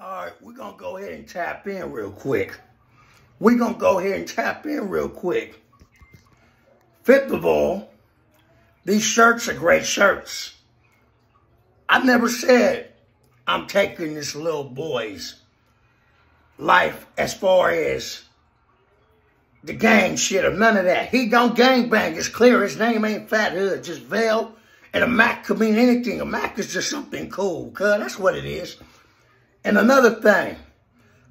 All right, we're going to go ahead and tap in real quick. We're going to go ahead and tap in real quick. Fifth of all, these shirts are great shirts. I never said I'm taking this little boy's life as far as the gang shit or none of that. He don't gang bang. It's clear his name ain't Fat Hood, just Vel. And a Mac could mean anything. A Mac is just something cool, cuz that's what it is. And another thing,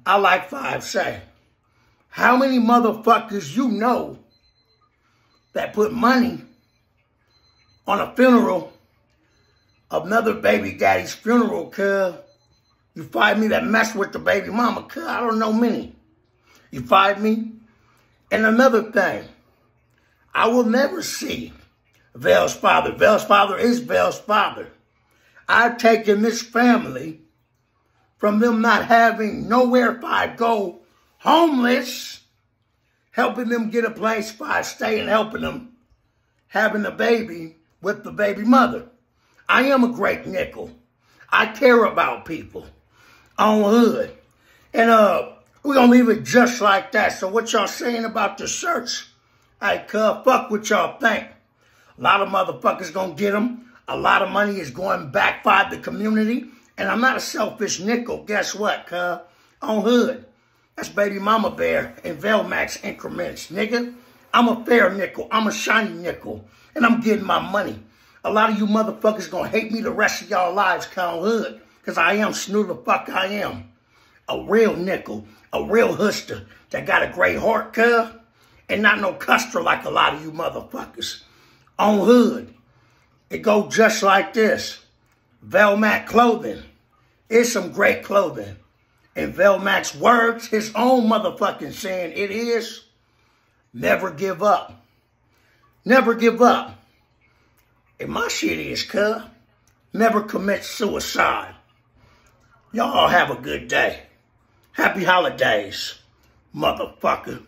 I like five say, how many motherfuckers you know that put money on a funeral, another baby daddy's funeral, cuz you find me that mess with the baby mama, cuz I don't know many. You find me? And another thing, I will never see Vel's father. Vel's father is Vel's father. I've taken this family from them not having nowhere if I go homeless, helping them get a place if I stay and helping them having a baby with the baby mother. I am a great nickel. I care about people on hood. And uh, we're going to leave it just like that. So what y'all saying about the shirts? I cuz, fuck what y'all think. A lot of motherfuckers going to get them. A lot of money is going back by the community. And I'm not a selfish nickel. Guess what, cuz? On hood. That's baby mama bear and Velmac's increments, nigga. I'm a fair nickel. I'm a shiny nickel. And I'm getting my money. A lot of you motherfuckers gonna hate me the rest of y'all lives, cuz hood. Because I am snoo the fuck I am. A real nickel. A real huster that got a great heart, cuz. And not no custer like a lot of you motherfuckers. On hood. It go just like this. Velmac clothing. It's some great clothing. And Velmac's words, his own motherfucking saying it is, never give up. Never give up. And my shit is, cuz, never commit suicide. Y'all have a good day. Happy holidays, motherfucker.